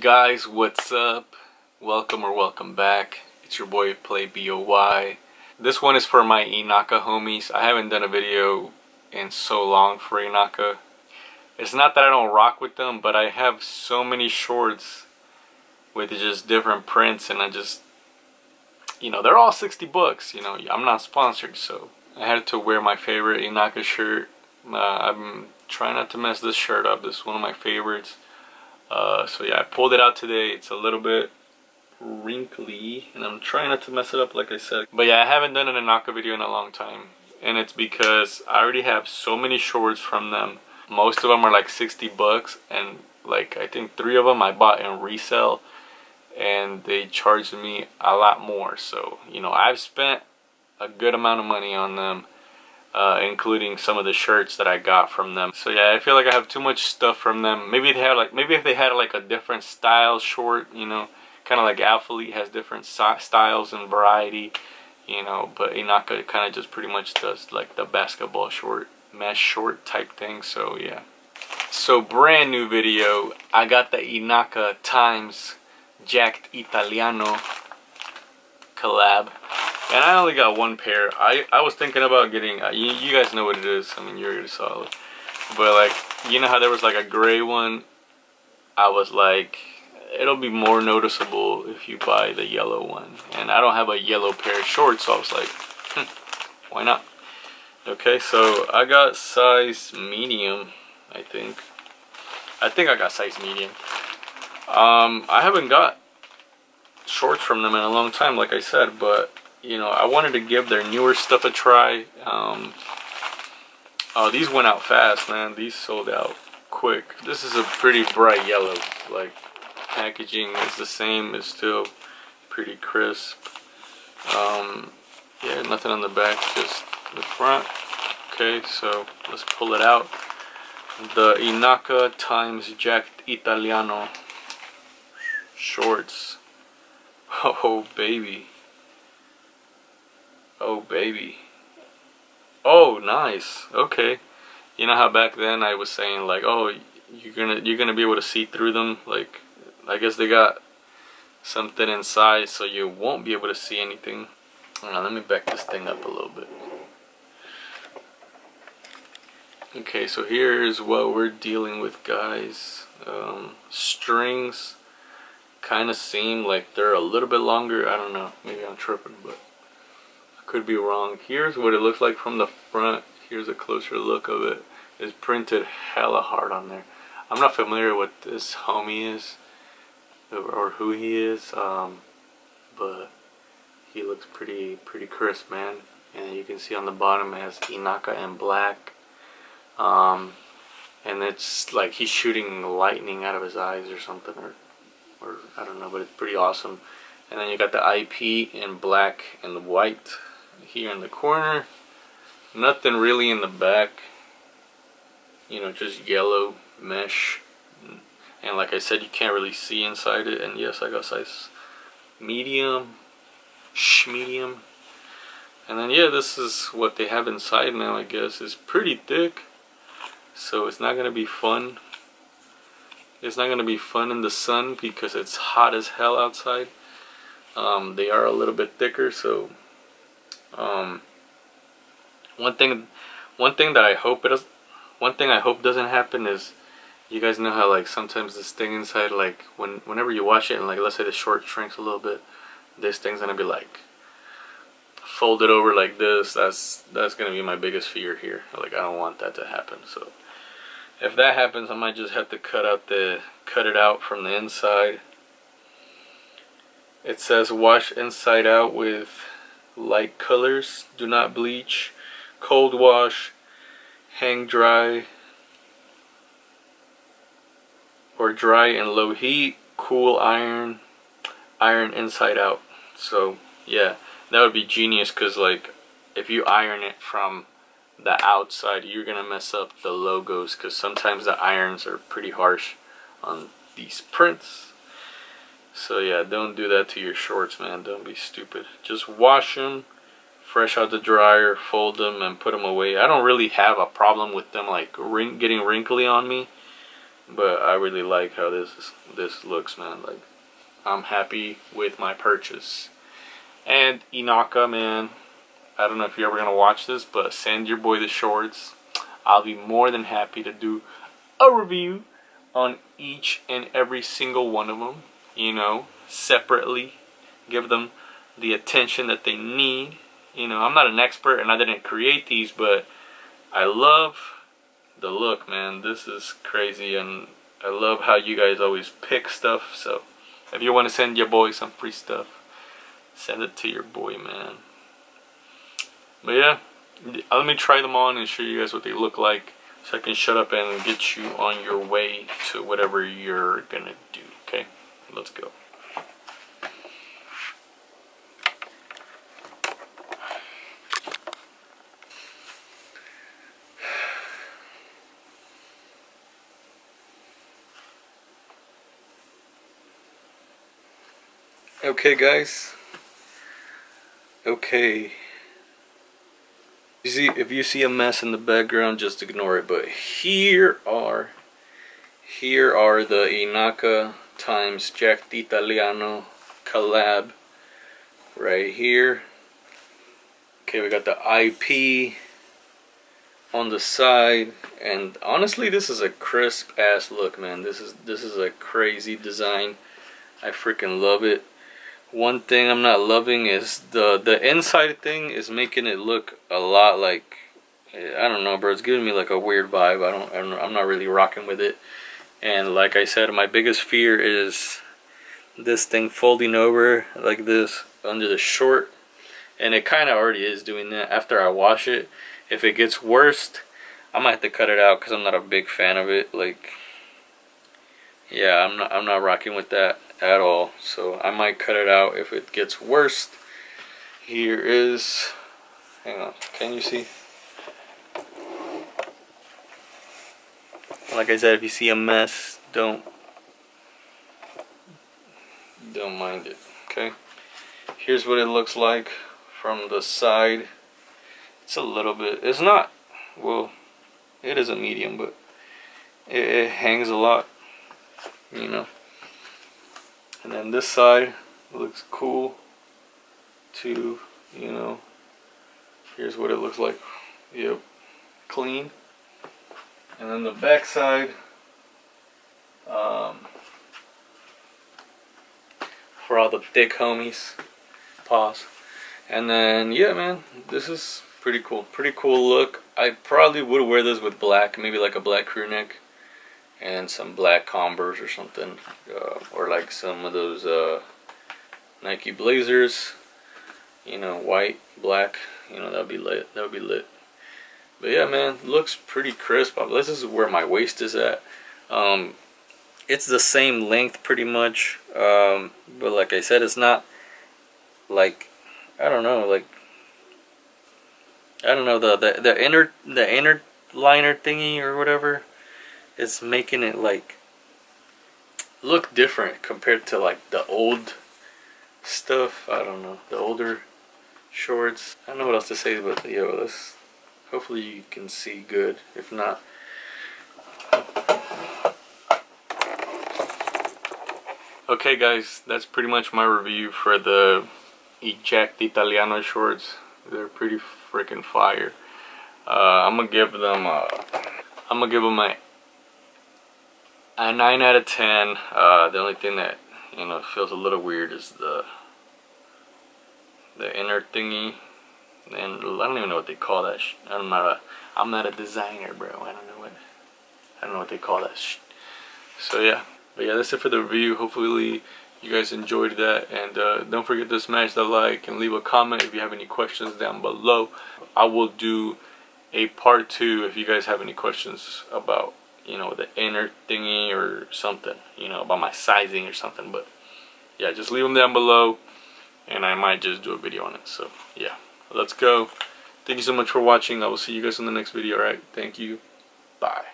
Guys, what's up? Welcome or welcome back. It's your boy Play BOY. This one is for my Inaka homies. I haven't done a video in so long for Inaka. It's not that I don't rock with them, but I have so many shorts with just different prints and I just you know, they're all 60 bucks, you know. I'm not sponsored, so I had to wear my favorite Inaka shirt. Uh, I'm trying not to mess this shirt up. This is one of my favorites. Uh, so yeah, I pulled it out today. It's a little bit wrinkly, and I'm trying not to mess it up like I said. But yeah, I haven't done an Inaka video in a long time. And it's because I already have so many shorts from them. Most of them are like 60 bucks, and like I think three of them I bought in resale and they charged me a lot more so you know I've spent a good amount of money on them uh, including some of the shirts that I got from them. So yeah I feel like I have too much stuff from them. Maybe they had like maybe if they had like a different style short you know kind of like Alphalete has different styles and variety you know but Inaka kind of just pretty much does like the basketball short mesh short type thing so yeah. So brand new video I got the Inaka times Jacked Italiano collab. And I only got one pair. I, I was thinking about getting, uh, you, you guys know what it is. I mean, you already saw it. But like, you know how there was like a gray one? I was like, it'll be more noticeable if you buy the yellow one. And I don't have a yellow pair of shorts, so I was like, hmm, why not? Okay, so I got size medium, I think. I think I got size medium. Um, I haven't got shorts from them in a long time, like I said, but you know, I wanted to give their newer stuff a try. Um, oh, these went out fast, man. These sold out quick. This is a pretty bright yellow. Like, packaging is the same. It's still pretty crisp. Um, yeah, nothing on the back, just the front. Okay, so let's pull it out. The Inaka times Jacked Italiano shorts. Oh, baby. Oh, baby. Oh, nice. Okay. You know how back then I was saying like, oh, you're gonna you're gonna be able to see through them. Like, I guess they got something inside, so you won't be able to see anything. On, let me back this thing up a little bit. Okay, so here's what we're dealing with, guys. Um, strings kind of seem like they're a little bit longer. I don't know. Maybe I'm tripping, but could be wrong. Here's what it looks like from the front. Here's a closer look of it. It's printed hella hard on there. I'm not familiar with this homie is or who he is, um, but he looks pretty pretty crisp, man. And you can see on the bottom it has Inaka in black. Um, and it's like he's shooting lightning out of his eyes or something, or or I don't know, but it's pretty awesome. And then you got the IP in black and white here in the corner. Nothing really in the back. You know, just yellow mesh. And like I said, you can't really see inside it. And yes, I got size medium, sh medium. And then yeah, this is what they have inside now, I guess. It's pretty thick. So it's not going to be fun it's not going to be fun in the sun because it's hot as hell outside. Um, they are a little bit thicker, so um, one thing, one thing that I hope it does, one thing I hope doesn't happen is, you guys know how like sometimes this thing inside, like when whenever you wash it and like let's say the short shrinks a little bit, this thing's gonna be like folded over like this. That's that's gonna be my biggest fear here. Like I don't want that to happen. So if that happens I might just have to cut out the cut it out from the inside it says wash inside out with light colors do not bleach. Cold wash. Hang dry. Or dry in low heat. Cool iron. Iron inside out. So yeah. That would be genius because like if you iron it from the outside you're gonna mess up the logos because sometimes the irons are pretty harsh on these prints so yeah don't do that to your shorts man. Don't be stupid. Just wash them fresh out the dryer fold them and put them away. I don't really have a problem with them like ring getting wrinkly on me but I really like how this this looks man. Like I'm happy with my purchase. And Inaka man I don't know if you're ever gonna watch this but send your boy the shorts. I'll be more than happy to do a review on each and every single one of them you know separately give them the attention that they need. You know I'm not an expert and I didn't create these but I love the look man. This is crazy and I love how you guys always pick stuff. So if you want to send your boy some free stuff send it to your boy man. But yeah uh, let me try them on and show you guys what they look like so I can shut up and get you on your way to whatever you're gonna do. okay let's go Okay guys. Okay. You see if you see a mess in the background just ignore it but here are here are the Inaka times Jacked Italiano collab right here. Okay, we got the IP on the side and honestly this is a crisp ass look man. This is this is a crazy design. I freaking love it. One thing I'm not loving is the the inside thing is making it look a lot like I don't know, bro. It's giving me like a weird vibe. I don't, I don't I'm not really rocking with it. And like I said, my biggest fear is this thing folding over like this under the short. And it kind of already is doing that after I wash it. If it gets worse, I might have to cut it out because I'm not a big fan of it. Like, yeah, I'm not I'm not rocking with that at all. So I might cut it out if it gets worse. Here is, hang on, can you see? Like I said, if you see a mess, don't, don't mind it, okay? Here's what it looks like from the side. It's a little bit, it's not, well, it is a medium, but it, it hangs a lot, you know? and then this side looks cool too you know here's what it looks like yep clean and then the back side um, for all the thick homies pause and then yeah man this is pretty cool pretty cool look I probably would wear this with black maybe like a black crew neck and some black Converse or something, uh, or like some of those uh, Nike Blazers, you know, white, black, you know, that'd be lit. That would be lit. But yeah, man, looks pretty crisp. This is where my waist is at. Um, it's the same length pretty much, um, but like I said, it's not like I don't know, like I don't know the the the inner the inner liner thingy or whatever is making it like look different compared to like the old stuff. I don't know, the older shorts. I don't know what else to say, but yo, this. Hopefully you can see good. If not, Okay guys, that's pretty much my review for the Jacked Italiano shorts. They're pretty freaking fire. Uh, I'm gonna give them a, I'm gonna give them a a 9 out of 10. Uh, the only thing that, you know, feels a little weird is the the inner thingy. And I don't even know what they call that. I'm not a I'm not a designer, bro. I don't know what I don't know what they call that. So yeah, but yeah, that's it for the review. Hopefully you guys enjoyed that, and uh, don't forget to smash the like and leave a comment if you have any questions down below. I will do a part two if you guys have any questions about you know, the inner thingy or something, you know, about my sizing or something. But yeah, just leave them down below and I might just do a video on it. So yeah, let's go. Thank you so much for watching. I will see you guys in the next video. Alright, thank you. Bye.